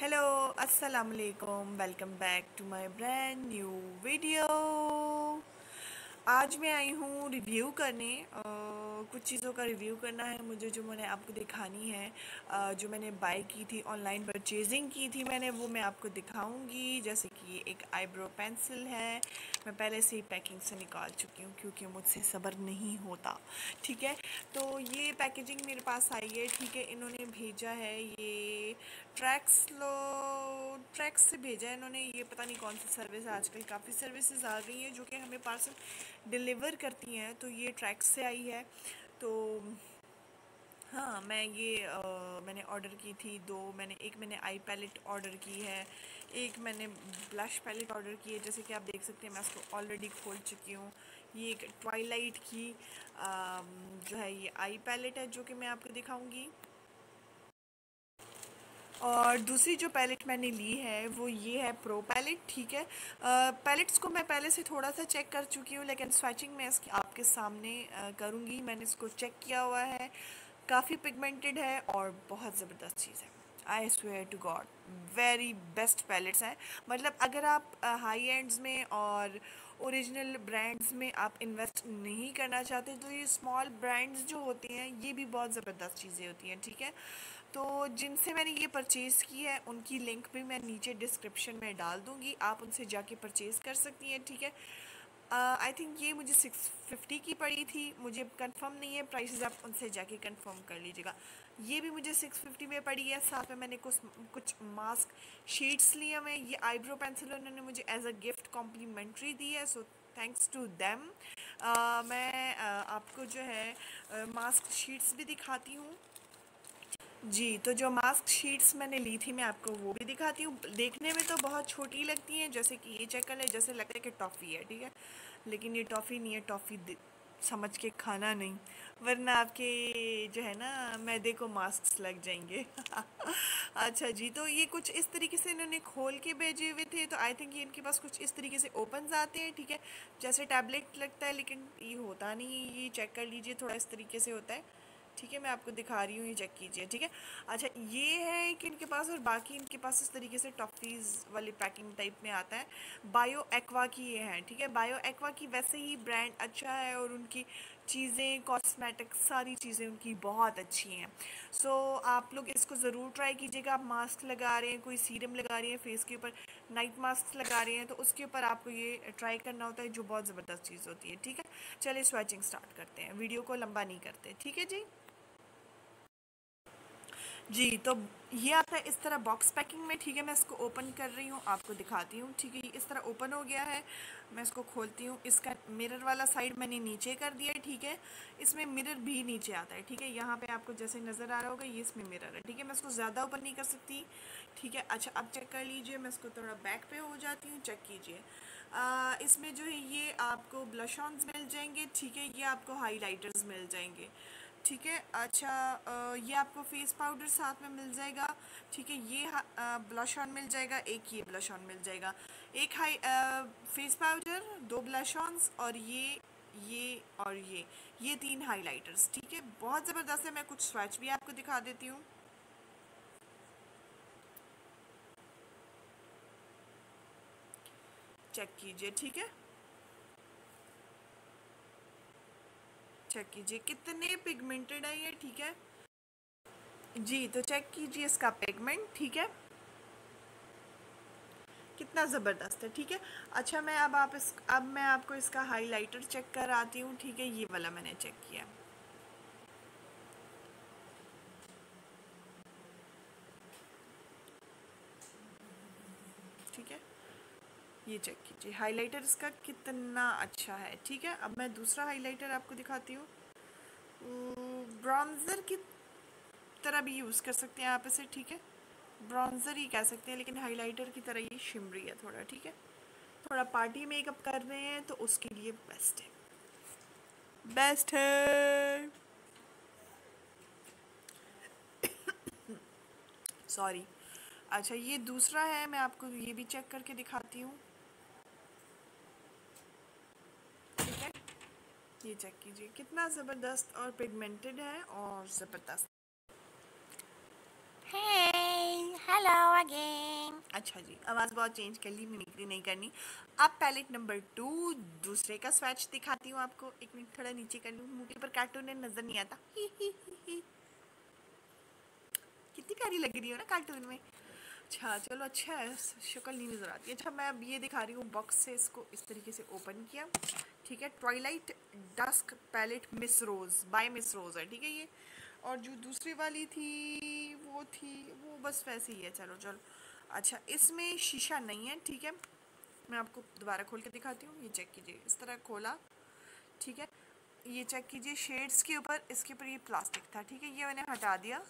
Hello अस्सलाम वालेकुम welcome back to my brand new video आज मैं आई हूँ रिव्यू करने कुछ चीज़ों का रिव्यू करना है मुझे, जो मैंने आपको दिखानी है जो मैंने बाय की थी ऑनलाइन परचेजिंग की थी मैंने, वो मैं आपको दिखाऊँगी। जैसे कि एक आईब्रो पेंसिल है। मैं पहले से ही पैकिंग से निकाल चुकी हूँ क्योंकि मुझसे सब्र नहीं होता। ठीक है? तो ये पैकेजिंग मेरे पास आई है। ठीक है, इन्होंने भेजा है ये ट्रैक्स लो ट्रैक्स से भेजा है इन्होंने। ये पता नहीं कौन सी सर्विस आजकल काफ़ी सर्विसेज़ आ गई हैं, जो कि हमें पार्सल डिलीवर करती हैं। तो ये ट्रैक्स से आई है। तो हाँ मैं ये आ, मैंने ऑर्डर की थी दो मैंने एक मैंने आई पैलेट ऑर्डर की है एक मैंने ब्लश पैलेट ऑर्डर की है जैसे कि आप देख सकते हैं मैं उसको ऑलरेडी खोल चुकी हूँ। ये एक ट्वाइलाइट की आ, जो है ये आई पैलेट है जो कि मैं आपको दिखाऊँगी। और दूसरी जो पैलेट मैंने ली है वो ये है प्रो पैलेट ठीक है? पैलेट्स को मैं पहले से थोड़ा सा चेक कर चुकी हूँ लेकिन स्वेचिंग में इसकी आपके सामने करूँगी। मैंने इसको चेक किया हुआ है। काफ़ी पिगमेंटेड है और बहुत ज़बरदस्त चीज़ है। I swear to God very best palettes हैं। मतलब अगर आप हाई एंड्स में और ओरिजिनल ब्रांड्स में आप इन्वेस्ट नहीं करना चाहते तो ये स्मॉल ब्रांड्स जो होते हैं, ये भी बहुत ज़बरदस्त चीज़ें होती हैं, ठीक है? तो जिनसे मैंने ये परचेज़ की है, उनकी लिंक भी मैं नीचे डिस्क्रिप्शन में डाल दूँगी। आप उनसे जाके परचेज़ कर सकती हैं, ठीक है? आई uh, थिंक ये मुझे सिक्स फिफ्टी की पड़ी थी। मुझे कंफर्म नहीं है प्राइसेस आप उनसे जाके कंफर्म कर लीजिएगा। ये भी मुझे सिक्स फिफ्टी में पड़ी है। साथ में मैंने कुछ कुछ मास्क शीट्स लिए हुए ये आईब्रो पेंसिल उन्होंने मुझे एज अ गिफ्ट कॉम्प्लीमेंट्री दी है सो थैंक्स टू देम मैं uh, आपको जो है मास्क uh, शीट्स भी दिखाती हूँ। जी तो जो मास्क शीट्स मैंने ली थी, मैं आपको वो भी दिखाती हूँ। देखने में तो बहुत छोटी लगती हैं, जैसे कि ये चेक कर ले, जैसे लगता है कि टॉफ़ी है, ठीक है? लेकिन ये टॉफ़ी नहीं है टॉफ़ी समझ के खाना नहीं। वरना आपके जो है ना, मैदे को मास्क लग जाएँगे। अच्छा जी तो ये कुछ इस तरीके से इन्होंने खोल के भेजे हुए थे तो आई थिंक ये इनके पास कुछ इस तरीके से ओपन आते हैं, ठीक है? जैसे टैबलेट लगता है, लेकिन ये होता नहीं, ये चेक कर लीजिए, थोड़ा इस तरीके से होता है। ठीक है मैं आपको दिखा रही हूँ ये चेक कीजिए ठीक है? अच्छा ये है कि इनके पास और बाकी इनके पास इस तरीके से टॉफ़ीज़ वाली पैकिंग टाइप में आता है। बायो एक्वा की ये है ठीक है? बायो एक्वा की वैसे ही ब्रांड अच्छा है और उनकी चीज़ें कॉस्मेटिक सारी चीज़ें उनकी बहुत अच्छी हैं। सो so, आप लोग इसको ज़रूर ट्राई कीजिएगा। आप मास्क लगा रहे हैं कोई सीरम लगा रहे हैं फेस के ऊपर नाइट मास्क लगा रहे हैं तो उसके ऊपर आपको ये ट्राई करना होता है जो बहुत ज़बरदस्त चीज़ होती है ठीक है? चलिए स्वेचिंग स्टार्ट करते हैं। वीडियो को लंबा नहीं करते ठीक है जी? जी तो ये आता है इस तरह बॉक्स पैकिंग में, ठीक है, मैं इसको ओपन कर रही हूँ, आपको दिखाती हूँ, ठीक है इस तरह ओपन हो गया है, मैं इसको खोलती हूँ, इसका मिरर वाला साइड मैंने नीचे कर दिया है, ठीक है, इसमें मिरर भी नीचे आता है, ठीक है, यहाँ पे आपको जैसे नज़र आ रहा होगा, ये इसमें मिरर है, ठीक है, मैं इसको ज़्यादा ओपन नहीं कर सकती, ठीक है अच्छा अब चेक कर लीजिए, मैं इसको थोड़ा बैक पे हो जाती हूँ चेक कीजिए इसमें जो है ये आपको ब्लश ऑन्स मिल जाएँगे, ठीक है, ये आपको हाईलाइटर्स मिल जाएँगे ठीक है? अच्छा ये आपको फेस पाउडर साथ में मिल जाएगा। ठीक है, ये ब्लश ऑन मिल जाएगा, एक ये ब्लश ऑन मिल जाएगा। एक हाई फेस पाउडर दो ब्लश ऑन्स और ये ये और ये। ये तीन हाइलाइटर्स ठीक है? बहुत ज़बरदस्त है, मैं कुछ स्वैच भी आपको दिखा देती हूँ। चेक कीजिए, ठीक है? चेक कीजिए। कितने पिगमेंटेड है ये, ठीक है? जी तो चेक कीजिए इसका पिगमेंट ठीक है? कितना ज़बरदस्त है, ठीक है? अच्छा मैं अब आप इस, अब मैं आपको इसका हाइलाइटर चेक कर आती हूँ, ठीक है? ये वाला मैंने चेक किया ठीक है ये चेक कीजिए। हाइलाइटर इसका कितना अच्छा है, ठीक है? अब मैं दूसरा हाइलाइटर आपको दिखाती हूँ। ब्राउन्ज़र की तरह भी यूज़ कर सकते हैं आप इसे, ठीक है? ब्राउन्ज़र ही कह सकते हैं, लेकिन हाइलाइटर की तरह ये शिमरी है थोड़ा, ठीक है? थोड़ा पार्टी मेकअप कर रहे हैं तो उसके लिए बेस्ट है। बेस्ट है। सॉरी अच्छा ये दूसरा है, मैं आपको ये भी चेक करके दिखाती हूँ। ये चेक कीजिए। कितना ज़बरदस्त और पिगमेंटेड है और ज़बरदस्त। हेलो अगेन अच्छा जी आवाज़ बहुत चेंज कर ली मिमिक्री नहीं करनी। अब पैलेट नंबर टू दूसरे का स्वैच दिखाती हूँ आपको। एक मिनट थोड़ा नीचे कर लूँ। मुँह के ऊपर कार्टून नज़र नहीं आता। ही ही ही ही। कितनी प्यारी लग रही हो ना कार्टून में। अच्छा चलो अच्छा है शक्ल नहीं नज़र आती। अच्छा मैं अब ये दिखा रही हूँ बॉक्स से इसको इस तरीके से ओपन किया। ठीक है? Twilight dusk palette Miss Rose by Miss Rose है, ठीक है ये? और जो दूसरी वाली थी, वो थी, वो बस वैसे ही है। चलो चलो। अच्छा इसमें शीशा नहीं है, ठीक है? मैं आपको दोबारा खोल के दिखाती हूँ। ये चेक कीजिए। इस तरह खोला, ठीक है? ये चेक कीजिए शेड्स के ऊपर। इसके ऊपर ये प्लास्टिक था, ठीक है? ये मैंने हटा दिया।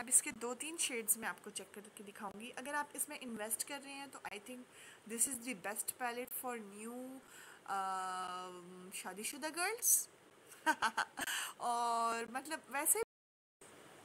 अब इसके दो तीन शेड्स मैं आपको चेक करके दिखाऊँगी। अगर आप इसमें इन्वेस्ट कर रहे हैं तो I think this is the best palette for new शादीशुदा गर्ल्स और मतलब वैसे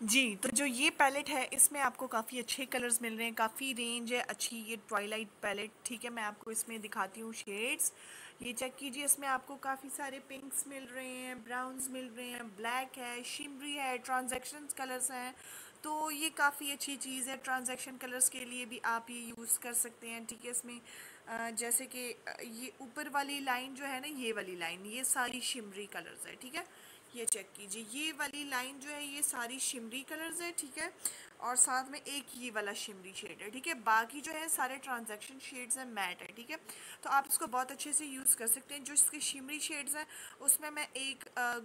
जी तो जो ये पैलेट है, इसमें आपको काफ़ी अच्छे कलर्स मिल रहे हैं, काफ़ी रेंज है, अच्छी ये ट्वाइलाइट पैलेट ठीक है, मैं आपको इसमें दिखाती हूँ शेड्स ये चेक कीजिए, इसमें आपको काफ़ी सारे पिंक्स मिल रहे हैं ब्राउन्स मिल रहे हैं ब्लैक है शिमरी है ट्रांजेक्शन कलर्स हैं। तो ये काफ़ी अच्छी चीज़ है ट्रांजेक्शन कलर्स के लिए भी आप ये यूज़ कर सकते हैं, ठीक है, इसमें जैसे कि ये ऊपर वाली लाइन जो है ना ये वाली लाइन ये सारी शिमरी कलर्स है ठीक है? ये चेक कीजिए ये वाली लाइन जो है ये सारी शिमरी कलर्स है ठीक है? और साथ में एक ये वाला शिमरी शेड है ठीक है? बाकी जो है सारे ट्रांजैक्शन शेड्स हैं मैट है ठीक है? तो आप इसको बहुत अच्छे से यूज़ कर सकते हैं। जो इसके शिमरी शेड्स हैं उसमें मैं एक आ,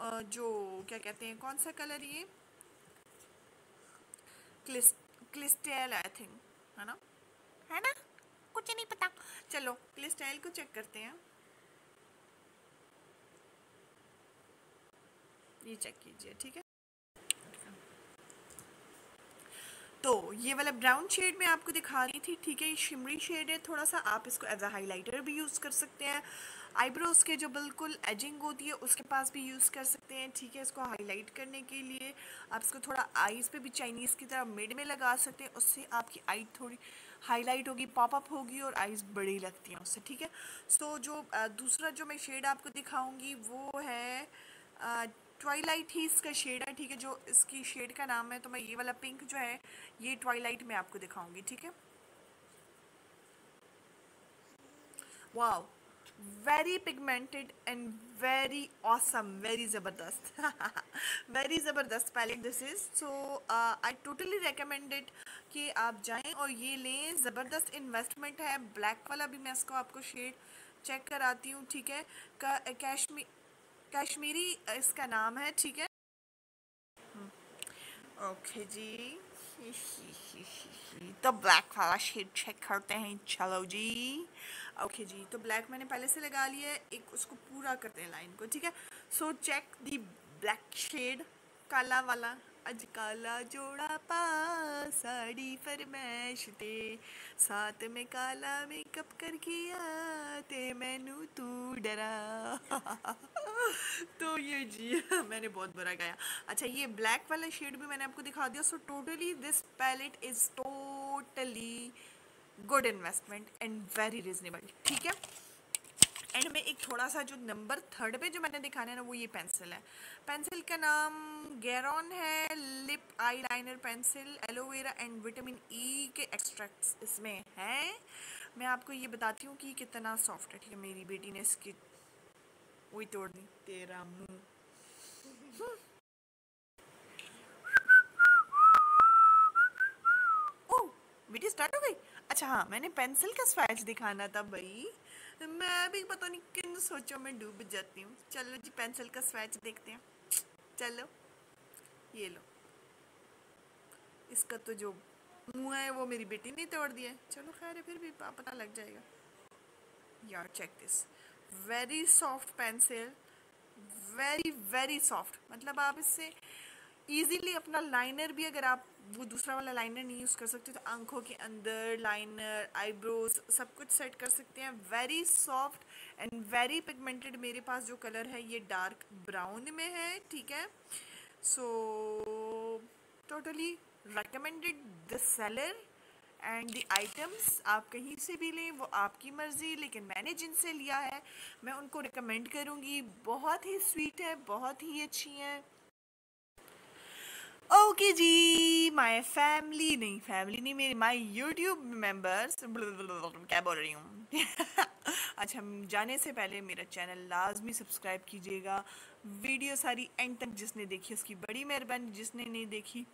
आ, जो क्या कहते हैं कौन सा कलर ये? क्लिस्टेल आई थिंक है ना? है ना? कुछ नहीं पता। चलो क्लिस्टेल को चेक करते हैं। ये चेक कीजिए, ठीक है? तो ये वाला ब्राउन शेड में आपको दिखा रही थी, ठीक है? ये शिमरी शेड है थोड़ा सा आप इसको एज अ हाइलाइटर भी यूज़ कर सकते हैं। आईब्रोज के जो बिल्कुल एजिंग होती है, उसके पास भी यूज़ कर सकते हैं, ठीक है? इसको हाईलाइट करने के लिए। आप इसको थोड़ा आईज़ पे भी चाइनीज़ की तरह मिड में लगा सकते हैं, उससे आपकी आई थोड़ी हाईलाइट होगी पॉपअप होगी और आइज़ बड़ी लगती हैं उससे ठीक है? सो so, जो दूसरा जो मैं शेड आपको दिखाऊँगी वो है ट्वाइलाइट ही इसका शेड है ठीक है? जो इसकी शेड का नाम है तो मैं ये वाला पिंक जो है ये ट्वाइलाइट में आपको दिखाऊँगी ठीक है? वाह and very awesome very zabardast very zabardast palette this is so uh, I totally recommend it कि आप जाएँ और ये लें ज़बरदस्त इन्वेस्टमेंट है ब्लैक वाला भी मैं इसको आपको शेड चेक कराती हूँ ठीक है का कैश्मी कश्मीरी इसका नाम है ठीक है ओके जी तो ब्लैक वाला शेड चेक करते हैं, चलो जी। ओके जी तो ब्लैक मैंने पहले से लगा लिया है, एक उसको पूरा करते हैं लाइन को, ठीक है? So check the black shade काला वाला। अज काला जोड़ा पा साड़ी फरमैश ते साथ में काला मेकअप कर किया ते मैनू तू डरा। तो ये जी, मैंने बहुत बुरा गाया। अच्छा ये ब्लैक वाला शेड भी मैंने आपको दिखा दिया। So totally this palette is totally good investment and very reasonable ठीक है? एंड में एक थोड़ा सा जो नंबर थर्ड पे जो मैंने दिखाना है ना, वो ये पेंसिल है। पेंसिल का नाम गैरॉन है, lip eye liner pencil, aloe vera and vitamin E के एक्सट्रैक्ट्स इसमें हैं। मैं आपको ये बताती हूँ कि कितना सॉफ्ट है, ठीक है? मेरी बेटी ने इसकी वही तोड़ दी। तेरा मुँह। स्टार्ट हो गई? अच्छा हाँ मैंने पेंसिल का स्वैच दिखाना था भाई। मैं भी पता नहीं किन सोचों में डूब जाती हूँ। चलो जी, पेंसिल का स्वैच देखते हैं। चलो, ये लो। इसका तो जो मुँह है, वो मेरी बेटी ने तोड़ दिया चलो खैर है फिर भी पता लग जाएगा। यार check this very soft pencil very very soft मतलब आप इससे इजीली अपना लाइनर भी अगर आप वो दूसरा वाला लाइनर नहीं यूज़ कर सकते तो आँखों के अंदर लाइनर आईब्रोज सब कुछ सेट कर सकते हैं। Very soft and very pigmented मेरे पास जो कलर है, ये डार्क ब्राउन में है, ठीक है? So totally recommended the seller and the items आप कहीं से भी लें, वो आपकी मर्ज़ी, लेकिन मैंने जिनसे लिया है, मैं उनको रिकमेंड करूँगी। बहुत ही स्वीट है, बहुत ही अच्छी हैं। ओके जी माय फैमिली नहीं फैमिली नहीं मेरी माय यूट्यूब मेंबर्स क्या बोल रही हूँ अच्छा जाने से पहले मेरा चैनल लाजमी सब्सक्राइब कीजिएगा वीडियो सारी एंड तक जिसने देखी उसकी बड़ी मेहरबानी जिसने नहीं देखी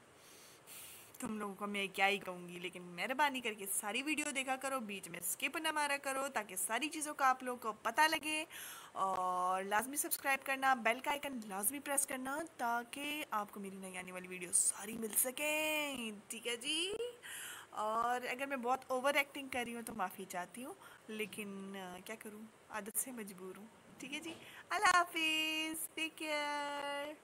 तुम लोगों को मैं क्या ही कहूँगी, लेकिन मेहरबानी करके सारी वीडियो देखा करो, बीच में स्किप ना मारा करो, ताकि सारी चीज़ों का आप लोगों को पता लगे। और लाजमी सब्सक्राइब करना बेल का आइकन लाजमी प्रेस करना, ताकि आपको मेरी नई आने वाली वीडियो सारी मिल सके। ठीक है जी? और अगर मैं बहुत ओवर एक्टिंग कर रही हूँ तो माफ़ी चाहती हूँ, लेकिन क्या करूँ? आदत से मजबूर हूँ। ठीक है जी? अल्लाह हाफिज़ टेक केयर